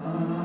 Uh...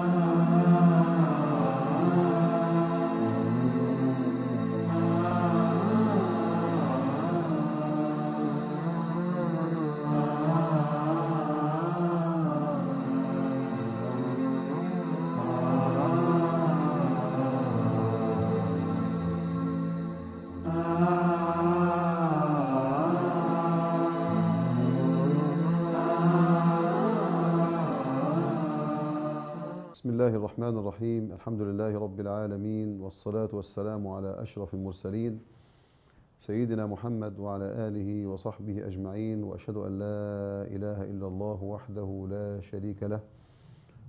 بسم الله الرحمن الرحيم الحمد لله رب العالمين والصلاة والسلام على أشرف المرسلين سيدنا محمد وعلى آله وصحبه أجمعين وأشهد أن لا إله إلا الله وحده لا شريك له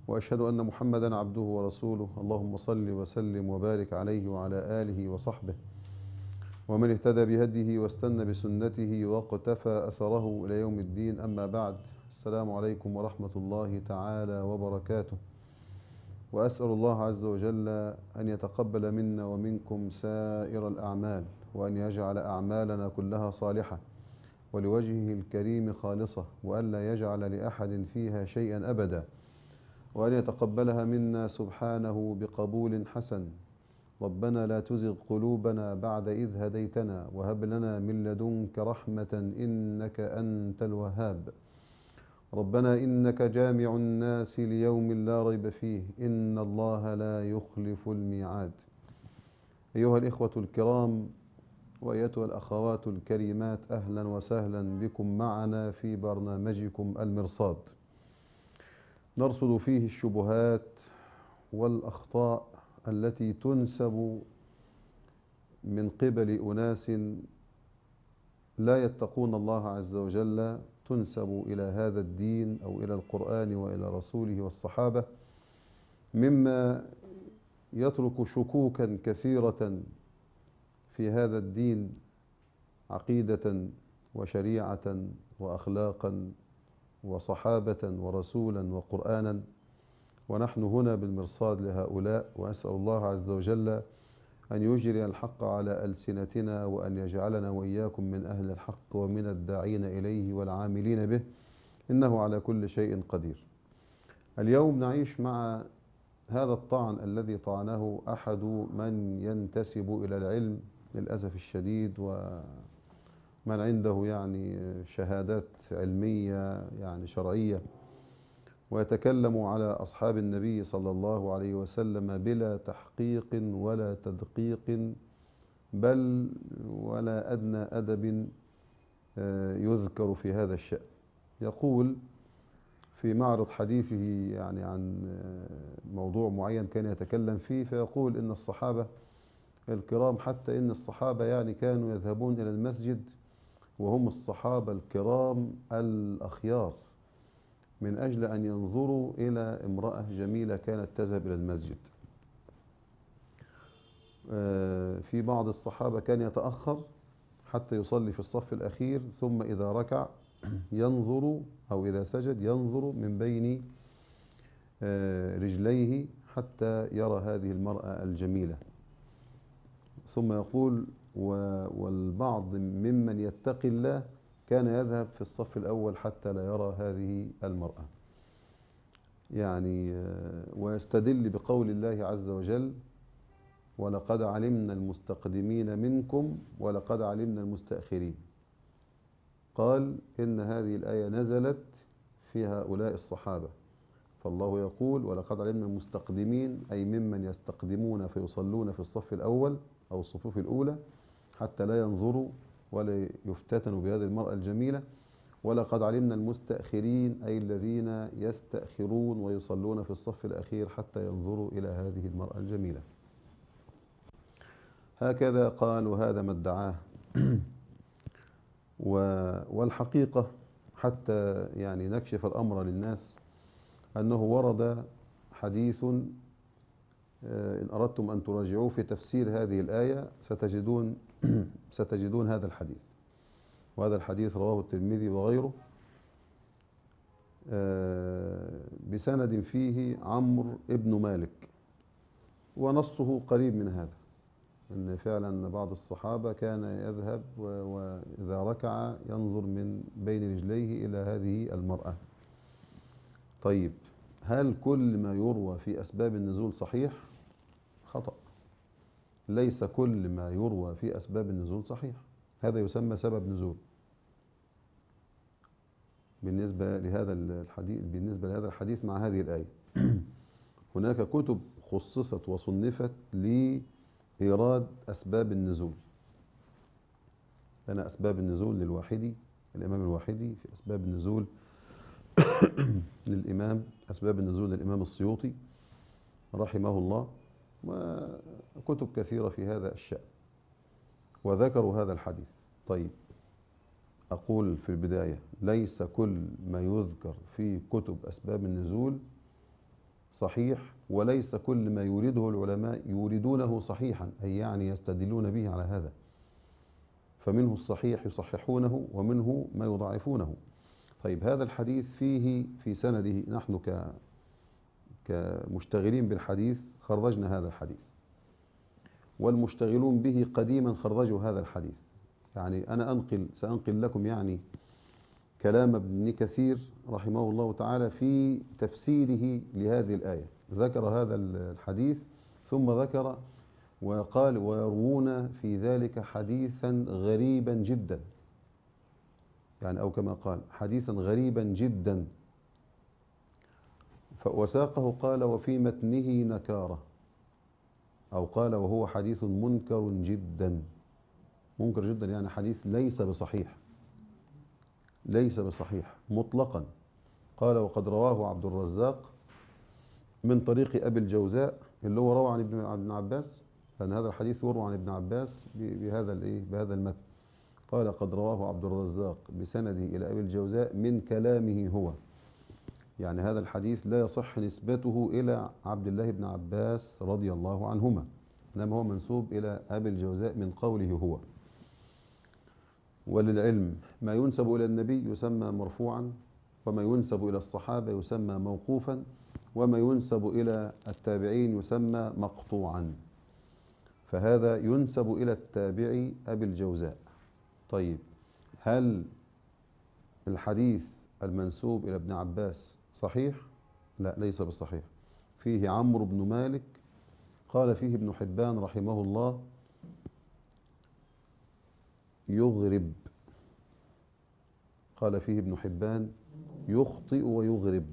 وأشهد أن محمدا عبده ورسوله اللهم صل وسلم وبارك عليه وعلى آله وصحبه ومن اهتدى بهديه واستنى بسنته واقتفى أثره إلى يوم الدين أما بعد السلام عليكم ورحمة الله تعالى وبركاته وأسأل الله عز وجل أن يتقبل منا ومنكم سائر الأعمال وأن يجعل أعمالنا كلها صالحة ولوجهه الكريم خالصة وألا يجعل لأحد فيها شيئا أبدا وأن يتقبلها منا سبحانه بقبول حسن ربنا لا تزغ قلوبنا بعد إذ هديتنا وهب لنا من لدنك رحمة إنك أنت الوهاب ربنا إنك جامع الناس ليوم لا ريب فيه إن الله لا يخلف الميعاد. أيها الإخوة الكرام وأيتها الأخوات الكريمات أهلا وسهلا بكم معنا في برنامجكم المرصاد. نرصد فيه الشبهات والأخطاء التي تنسب من قبل أناس لا يتقون الله عز وجل تنسب إلى هذا الدين أو إلى القرآن وإلى رسوله والصحابة مما يترك شكوكا كثيرة في هذا الدين عقيدة وشريعة وأخلاقا وصحابة ورسولا وقرآنا. ونحن هنا بالمرصاد لهؤلاء وأسأل الله عز وجل أن يجري الحق على ألسنتنا وأن يجعلنا وإياكم من أهل الحق ومن الداعين إليه والعاملين به. إنه على كل شيء قدير. اليوم نعيش مع هذا الطعن الذي طعنه أحد من ينتسب إلى العلم للأسف الشديد ومن عنده يعني شهادات علمية يعني شرعية. ويتكلم على أصحاب النبي صلى الله عليه وسلم بلا تحقيق ولا تدقيق بل ولا أدنى أدب يذكر في هذا الشأن. يقول في معرض حديثه يعني عن موضوع معين كان يتكلم فيه فيقول إن الصحابة الكرام حتى إن الصحابة يعني كانوا يذهبون إلى المسجد وهم الصحابة الكرام الأخيار. من أجل أن ينظروا إلى امرأة جميلة كانت تذهب إلى المسجد. في بعض الصحابة كان يتأخر حتى يصلي في الصف الأخير ثم إذا ركع ينظر أو إذا سجد ينظر من بين رجليه حتى يرى هذه المرأة الجميلة. ثم يقول والبعض ممن يتقي الله كان يذهب في الصف الأول حتى لا يرى هذه المرأة. يعني ويستدل بقول الله عز وجل ولقد علمنا المستقدمين منكم ولقد علمنا المستأخرين قال إن هذه الآية نزلت في هؤلاء الصحابة فالله يقول ولقد علمنا المستقدمين أي ممن يستقدمون فيصلون في الصف الأول أو الصفوف الأولى حتى لا ينظروا ولا يفتتنوا بهذه المرأة الجميلة. ولقد علمنا المستأخرين أي الذين يستأخرون ويصلون في الصف الأخير حتى ينظروا إلى هذه المرأة الجميلة. هكذا قال وهذا ما ادعاه. والحقيقة حتى يعني نكشف الأمر للناس أنه ورد حديث إن أردتم أن تراجعوه في تفسير هذه الآية ستجدون ستجدون هذا الحديث. وهذا الحديث رواه الترمذي وغيره. بسند فيه عمرو ابن مالك. ونصه قريب من هذا أن فعلا بعض الصحابة كان يذهب وإذا ركع ينظر من بين رجليه إلى هذه المرأة. طيب. هل كل ما يروى في أسباب النزول صحيح؟ خطأ. ليس كل ما يروى في أسباب النزول صحيح. هذا يسمى سبب نزول. بالنسبة لهذا الحديث بالنسبة لهذا الحديث مع هذه الآية. هناك كتب خصصت وصنفت لإيراد أسباب النزول. لنا أسباب النزول للواحدي الإمام الواحدي في أسباب النزول للإمام أسباب النزول للإمام السيوطي رحمه الله وكتب كثيرة في هذا الشأن وذكروا هذا الحديث. طيب أقول في البداية ليس كل ما يذكر في كتب أسباب النزول صحيح وليس كل ما يريده العلماء يريدونه صحيحا أي يعني يستدلون به على هذا. فمنه الصحيح يصححونه ومنه ما يضعفونه. طيب هذا الحديث فيه في سنده نحن ك كمشتغلين بالحديث خرجنا هذا الحديث. والمشتغلون به قديما خرجوا هذا الحديث. يعني أنا أنقل سأنقل لكم يعني كلام ابن كثير رحمه الله تعالى في تفسيره لهذه الآية. ذكر هذا الحديث ثم ذكر وقال ويروون في ذلك حديثا غريبا جدا. يعني أو كما قال حديثا غريبا جدا. وساقه قال وفي متنه نكارة. أو قال وهو حديث منكر جدا. منكر جدا يعني حديث ليس بصحيح. ليس بصحيح مطلقا. قال وقد رواه عبد الرزاق من طريق أبي الجوزاء اللي هو روى عن ابن عباس. لأن هذا الحديث يروى عن ابن عباس بهذا بهذا المتن. قال قد رواه عبد الرزاق بسنده إلى أبي الجوزاء من كلامه هو. يعني هذا الحديث لا يصح نسبته إلى عبد الله بن عباس رضي الله عنهما إنما هو منسوب إلى أبي الجوزاء من قوله هو. وللعلم ما ينسب إلى النبي يسمى مرفوعا وما ينسب إلى الصحابة يسمى موقوفا وما ينسب إلى التابعين يسمى مقطوعا. فهذا ينسب إلى التابعي أبي الجوزاء. طيب هل الحديث المنسوب إلى ابن عباس صحيح؟ لا ليس بالصحيح. فيه عمرو بن مالك قال فيه ابن حبان رحمه الله يغرب. قال فيه ابن حبان يخطئ ويغرب.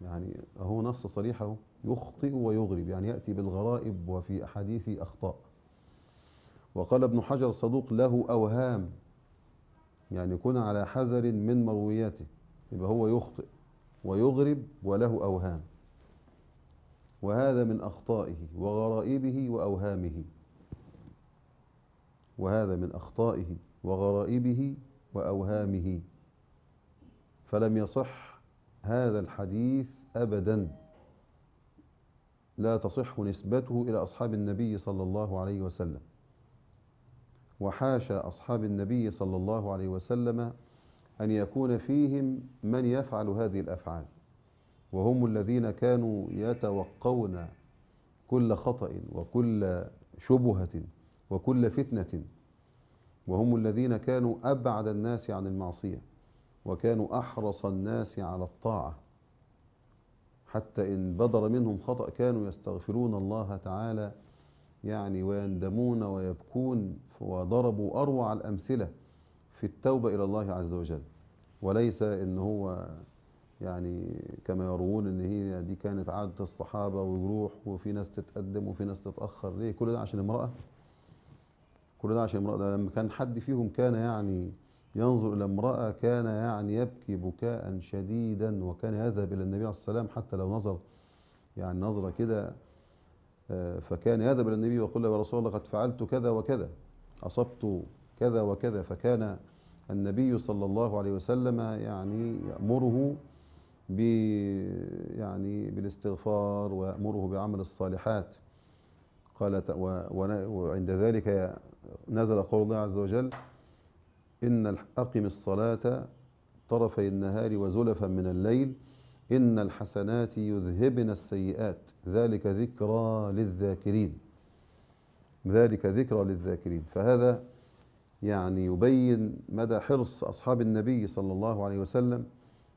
يعني هو نص صريح اهو يخطئ ويغرب. يعني يأتي بالغرائب وفي أحاديث أخطاء. وقال ابن حجر صدوق له أوهام يعني يكون على حذر من مروياته يبقى هو يخطئ ويغرب وله أوهام. وهذا من أخطائه وغرائبه وأوهامه. وهذا من أخطائه وغرائبه وأوهامه. فلم يصح هذا الحديث أبدا. لا تصح نسبته إلى أصحاب النبي صلى الله عليه وسلم. وحاشا أصحاب النبي صلى الله عليه وسلم أن يكون فيهم من يفعل هذه الأفعال. وهم الذين كانوا يتوقون كل خطأ وكل شبهة وكل فتنة. وهم الذين كانوا أبعد الناس عن المعصية وكانوا أحرص الناس على الطاعة. حتى إن بدر منهم خطأ كانوا يستغفرون الله تعالى يعني ويندمون ويبكون وضربوا أروع الأمثلة في التوبة إلى الله عز وجل. وليس إن هو يعني كما يروون إن هي دي كانت عادة الصحابة ويروح وفي ناس تتقدم وفي ناس تتأخر. ليه؟ كل ده عشان امرأة. كل ده عشان امرأة. لما كان حد فيهم كان يعني ينظر إلى امرأة كان يعني يبكي بكاء شديدا وكان يذهب إلى النبي عليه الصلاة والسلام حتى لو نظر يعني نظرة كده فكان يذهب إلى النبي ويقول له يا رسول الله قد فعلت كذا وكذا. أصبت كذا وكذا فكان النبي صلى الله عليه وسلم يعني يأمره ب يعني بالاستغفار ويأمره بعمل الصالحات. قال وعند ذلك نزل قول الله عز وجل إن أقم الصلاة طرفي النهار وزلفا من الليل إن الحسنات يذهبن السيئات. ذلك ذكرى للذاكرين. ذلك ذكرى للذاكرين. فهذا يعني يبين مدى حرص أصحاب النبي صلى الله عليه وسلم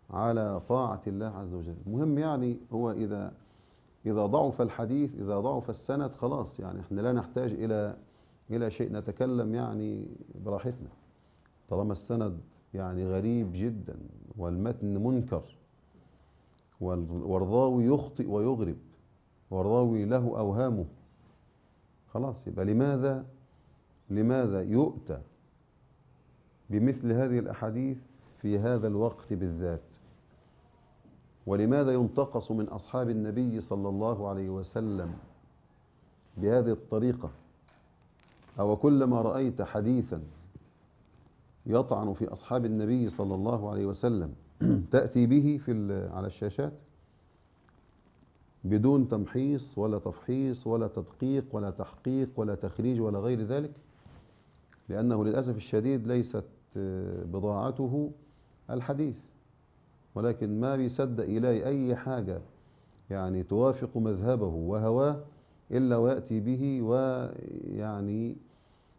على طاعة الله عز وجل. المهم يعني هو إذا إذا ضعف الحديث إذا ضعف السند خلاص يعني إحنا لا نحتاج إلى إلى شيء نتكلم يعني براحتنا. طالما السند يعني غريب جدا والمتن منكر وال- والراوي يخطئ ويغرب والراوي له أوهامه خلاص يبقى لماذا لماذا يؤتى بمثل هذه الأحاديث في هذا الوقت بالذات؟ ولماذا ينتقص من أصحاب النبي صلى الله عليه وسلم بهذه الطريقة؟ أو كلما رأيت حديثا يطعن في أصحاب النبي صلى الله عليه وسلم تأتي به في على الشاشات؟ بدون تمحيص ولا تفحيص ولا تدقيق ولا تحقيق ولا تخريج ولا غير ذلك لأنه للأسف الشديد ليست آه، بضاعته الحديث. ولكن ما بيصدق إليه أي حاجة يعني توافق مذهبه وهواه إلا ويأتي به ويعني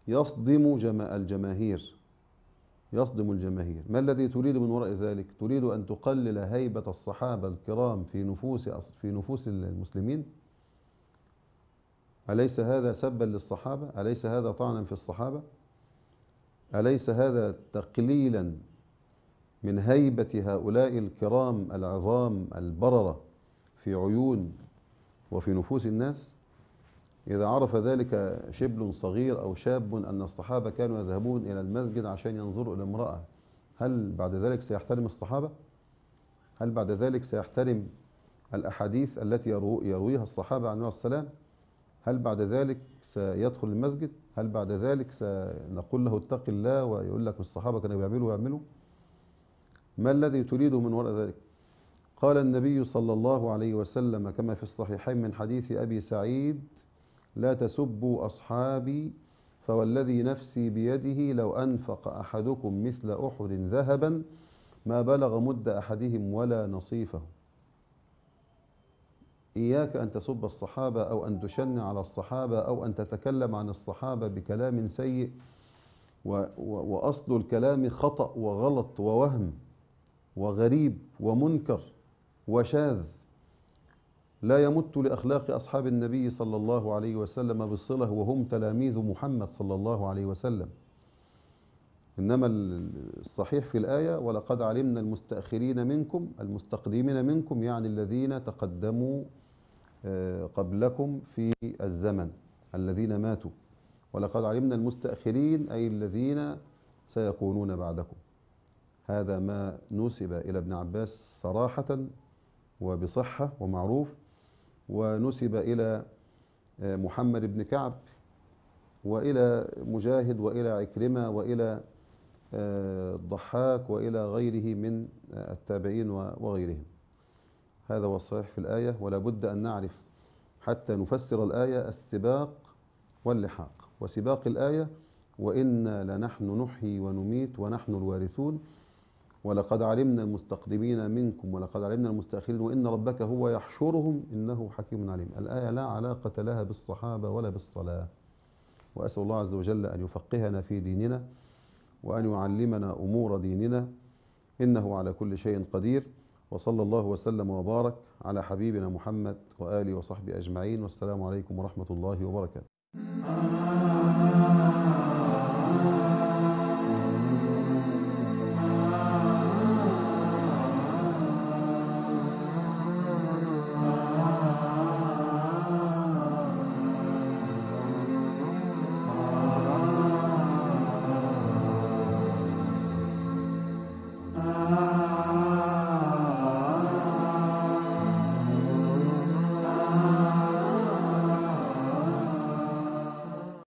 يصدم جما الجماهير. يصدم الجماهير. ما الذي تريد من وراء ذلك؟ تريد أن تقلل هيبة الصحابة الكرام في نفوس في نفوس المسلمين؟ أليس هذا سبا للصحابة؟ أليس هذا طعنا في الصحابة؟ أليس هذا تقليلا من هيبة هؤلاء الكرام العظام البررة في عيون وفي نفوس الناس؟ إذا عرف ذلك شبل صغير أو شاب أن الصحابة كانوا يذهبون إلى المسجد عشان ينظروا إلى امرأة هل بعد ذلك سيحترم الصحابة؟ هل بعد ذلك سيحترم الأحاديث التي يرو- يرويها الصحابة عن السلام؟ هل بعد ذلك سيدخل المسجد؟ هل بعد ذلك سنقول له اتق الله ويقول لك الصحابة كانوا بيعملوا ويعملوا؟ ما الذي تريده من وراء ذلك؟ قال النبي صلى الله عليه وسلم كما في الصحيحين من حديث أبي سعيد لا تسبوا أصحابي فوالذي نفسي بيده لو أنفق أحدكم مثل أحد ذهبا ما بلغ مد أحدهم ولا نصيفه. إياك أن تسب الصحابة أو أن تشن على الصحابة أو أن تتكلم عن الصحابة بكلام سيء وأصل الكلام خطأ وغلط ووهم وغريب ومنكر وشاذ. لا يمت لأخلاق أصحاب النبي صلى الله عليه وسلم بصلة وهم تلاميذ محمد صلى الله عليه وسلم. إنما الصحيح في الآية ولقد علمنا المستأخرين منكم المستقدمين منكم يعني الذين تقدموا آه، قبلكم في الزمن الذين ماتوا. ولقد علمنا المستأخرين أي الذين سيكونون بعدكم. هذا ما نسب إلى ابن عباس صراحة وبصحة ومعروف. ونسب إلى آه، محمد بن كعب وإلى مجاهد وإلى عكرمة وإلى آه، الضحاك وإلى غيره من آه، التابعين وغيرهم. هذا هو الصحيح في الآية ولا بد أن نعرف حتى نفسر الآية السباق واللحاق. وسباق الآية وإنا لنحن نحيي ونميت ونحن الوارثون. ولقد علمنا المستقدمين منكم ولقد علمنا المستأخرين وإن ربك هو يحشرهم إنه حكيم عليم. الآية لا علاقة لها بالصحابة ولا بالصلاة. وأسأل الله عز وجل أن يفقهنا في ديننا وأن يعلمنا أمور ديننا إنه على كل شيء قدير. وصلى الله وسلم وبارك على حبيبنا محمد وآله وصحبه أجمعين. والسلام عليكم ورحمة الله وبركاته.